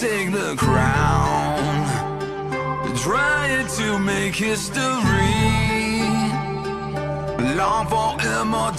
take the crown. Trying to make history. Long for immortality